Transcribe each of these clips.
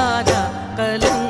Dhara കലങ്ക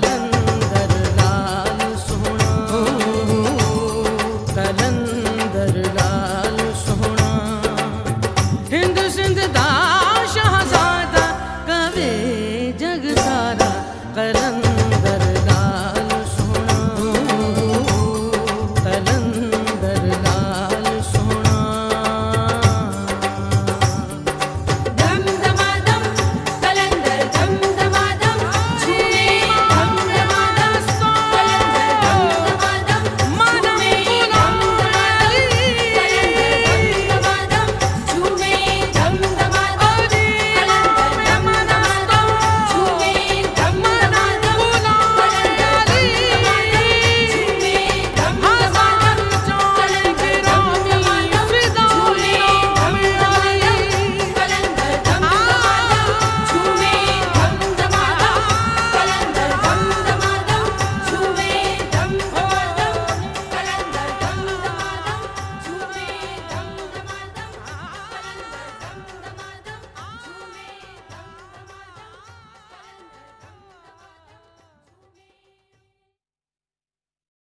garden.